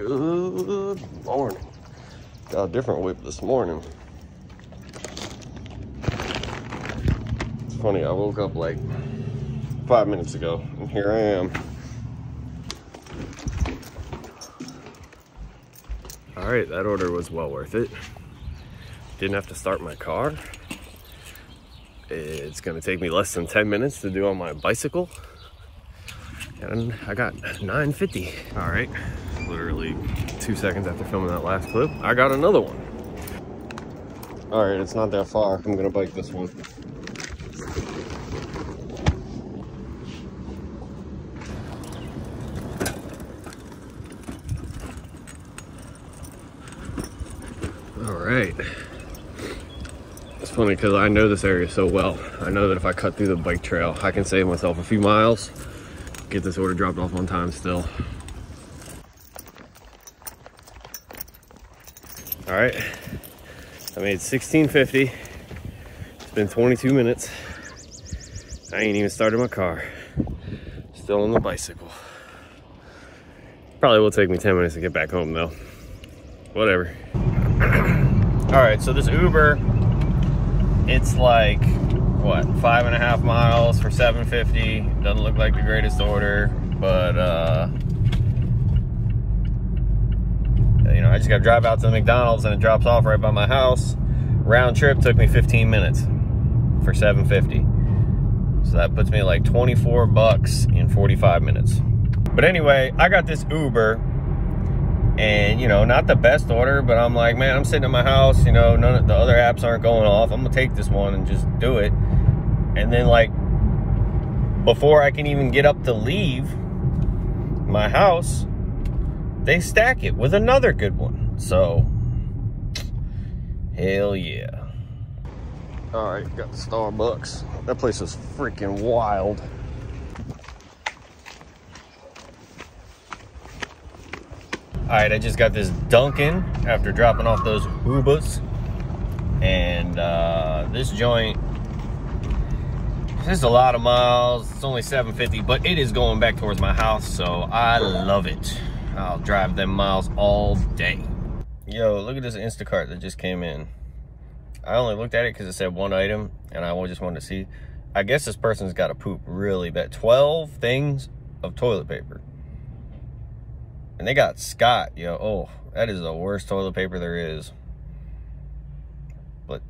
Good morning. Got a different whip this morning. It's funny, I woke up like five minutes ago, and here I am. All right, that order was well worth it. Didn't have to start my car. It's gonna take me less than 10 minutes to do on my bicycle. And I got 950. All right, literally two seconds after filming that last clip, I got another one. All right, it's not that far. I'm gonna bike this one. All right. It's funny because I know this area so well. I know that if I cut through the bike trail, I can save myself a few miles, get this order dropped off on time still. All right, I made 1650. It's been 22 minutes. I ain't even started my car. Still on the bicycle. Probably will take me 10 minutes to get back home though. Whatever. All right, so this Uber, it's like, what, five and a half miles for 750. Doesn't look like the greatest order, but uh, just gotta drive out to the McDonald's and it drops off right by my house. Round trip took me 15 minutes for 750. So that puts me like 24 bucks in 45 minutes. But anyway, I got this Uber and you know, not the best order, but I'm like, man, I'm sitting in my house, you know, none of the other apps aren't going off. I'm gonna take this one and just do it. And then like before I can even get up to leave my house, they stack it with another good one. So, hell yeah. All right, got the Starbucks. That place is freaking wild. All right, I just got this Dunkin' after dropping off those Ubers. And uh, this joint, this is a lot of miles. It's only 750, but it is going back towards my house, so I love it. I'll drive them miles all day. Yo, look at this Instacart that just came in. I only looked at it because it said one item, and I just wanted to see. I guess this person's got to poop really bad. 12 things of toilet paper. And they got Scott, yo. Oh, that is the worst toilet paper there is. But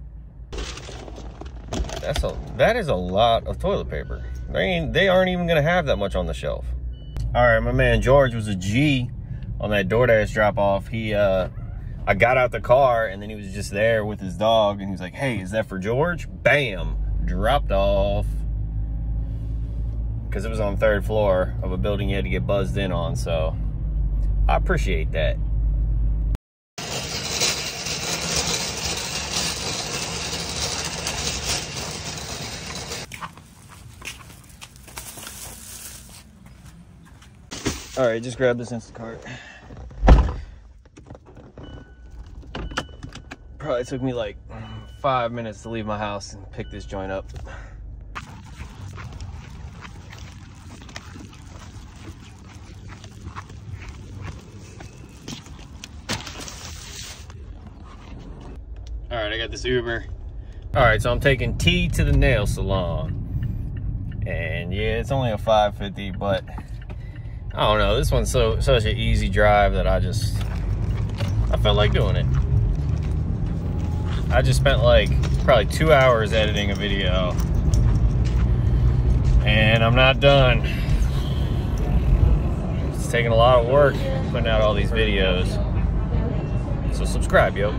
that's a that is a lot of toilet paper. They ain't they aren't even gonna have that much on the shelf. All right, my man George was a G on that DoorDash drop off. He uh I got out the car and then he was just there with his dog and he was like, "Hey, is that for George?" Bam, dropped off. Cuz it was on third floor of a building you had to get buzzed in on, so I appreciate that. All right, just grab this Instacart. Probably took me like five minutes to leave my house and pick this joint up. All right, I got this Uber. All right, so I'm taking T to the nail salon. And yeah, it's only a 550, but I don't know. This one's so such an easy drive that I just I felt like doing it. I just spent like probably two hours editing a video. And I'm not done. It's taking a lot of work putting out all these videos. So subscribe, yo.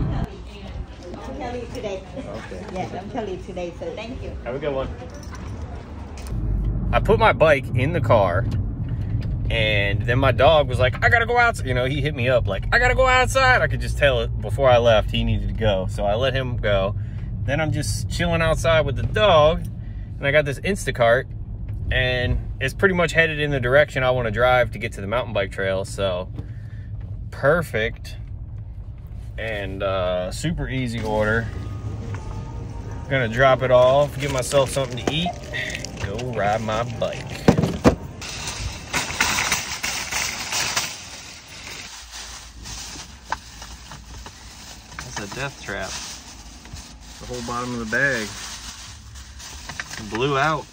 tell you today. Okay. Yes, I'm telling you today, so thank you. Have a good one. I put my bike in the car and then my dog was like, I gotta go outside. You know, he hit me up like, I gotta go outside. I could just tell it before I left he needed to go. So I let him go. Then I'm just chilling outside with the dog and I got this Instacart and it's pretty much headed in the direction I want to drive to get to the mountain bike trail. So perfect and uh, super easy order. Gonna drop it off, get myself something to eat, go ride my bike. Death trap. The whole bottom of the bag blew out.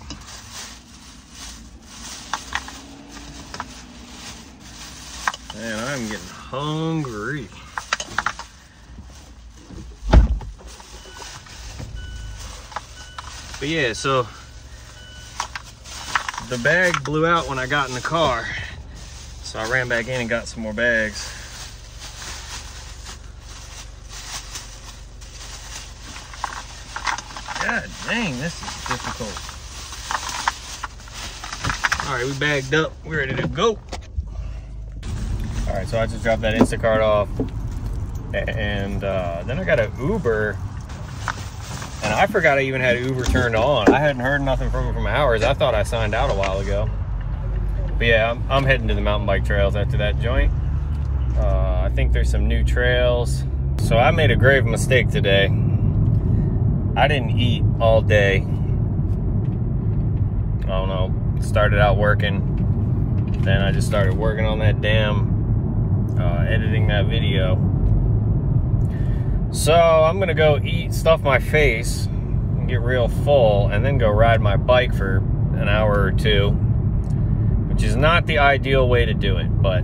Man, I'm getting hungry. But yeah, so the bag blew out when I got in the car. So I ran back in and got some more bags. God dang, this is difficult. All right, we bagged up. We're ready to go. All right, so I just dropped that Instacart off. And uh, then I got an Uber and I forgot I even had Uber turned on. I hadn't heard nothing from him from hours. I thought I signed out a while ago. But yeah, I'm, I'm heading to the mountain bike trails after that joint. Uh, I think there's some new trails. So I made a grave mistake today. I didn't eat all day. I don't know. Started out working. Then I just started working on that damn uh, editing that video. So I'm gonna go eat, stuff my face, and get real full, and then go ride my bike for an hour or two, which is not the ideal way to do it, but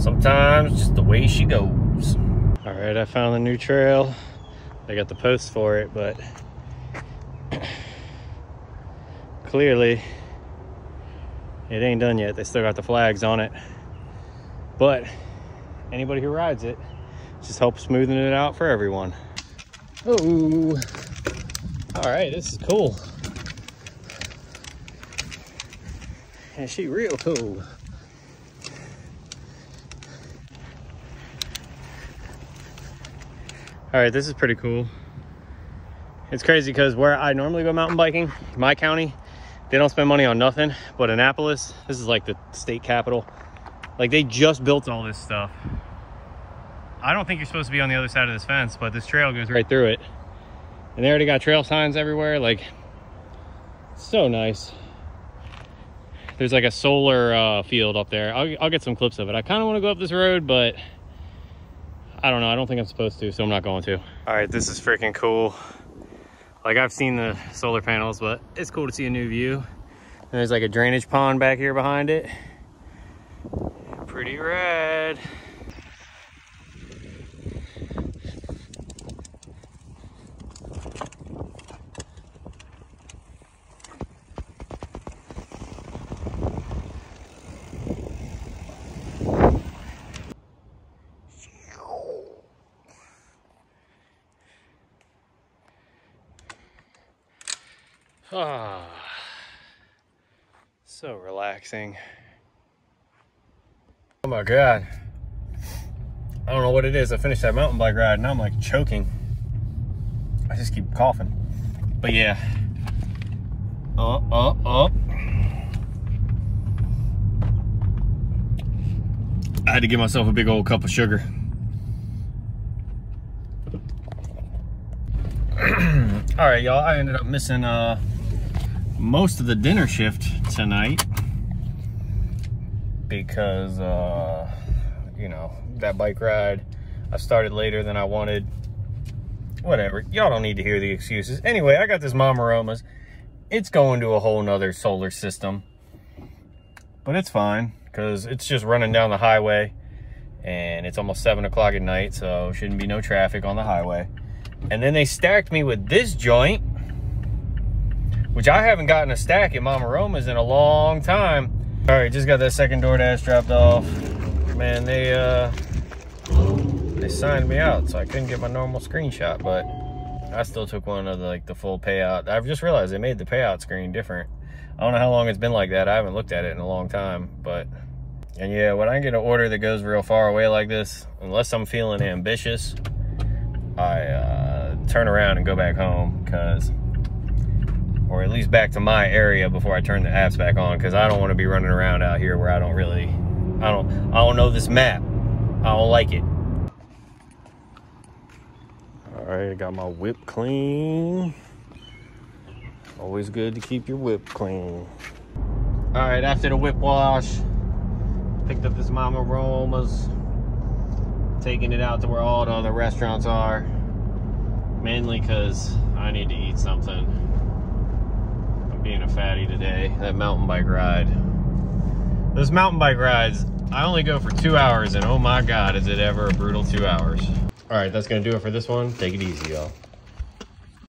sometimes just the way she goes. All right, I found the new trail. I got the post for it, but clearly it ain't done yet. They still got the flags on it. But anybody who rides it, just help smoothing it out for everyone. Oh, all right, this is cool. And she real cool. All right, this is pretty cool. It's crazy because where I normally go mountain biking, my county, they don't spend money on nothing. But Annapolis, this is like the state capital. Like they just built all this stuff. I don't think you're supposed to be on the other side of this fence, but this trail goes right through it. And they already got trail signs everywhere. Like, so nice. There's like a solar uh, field up there. I'll, I'll get some clips of it. I kind of want to go up this road, but I don't know. I don't think I'm supposed to, so I'm not going to. All right, this is freaking cool. Like I've seen the solar panels, but it's cool to see a new view. And there's like a drainage pond back here behind it. Pretty rad. Ah, so relaxing. Oh my God. I don't know what it is. I finished that mountain bike ride and I'm like choking. I just keep coughing. But yeah. Up, up, up. I had to give myself a big old cup of sugar. All right, y'all. I ended up missing uh, most of the dinner shift tonight because, uh, you know, that bike ride, I started later than I wanted. Whatever. Y'all don't need to hear the excuses. Anyway, I got this Mama Romas. It's going to a whole nother solar system. But it's fine because it's just running down the highway and it's almost 7 o'clock at night, so shouldn't be no traffic on the highway. And then they stacked me with this joint which I haven't gotten a stack at Mama Roma's in a long time. All right, just got that second DoorDash dropped off. Man, they uh, they signed me out, so I couldn't get my normal screenshot, but I still took one of the, like the full payout. I've just realized they made the payout screen different. I don't know how long it's been like that. I haven't looked at it in a long time, but and yeah, when I get an order that goes real far away like this, unless I'm feeling ambitious, I uh, turn around and go back home because or at least back to my area before I turn the apps back on because I don't want to be running around out here where I don't really I don't I don't know this map. I don't like it. All right, I got my whip clean. Always good to keep your whip clean. All right, after the whip wash, picked up this Mama Roma's taking it out to where all the other restaurants are. Mainly because I need to eat something. Being a fatty today. That mountain bike ride. Those mountain bike rides, I only go for two hours, and oh my god, is it ever a brutal two hours. All right, that's gonna do it for this one. Take it easy, y'all.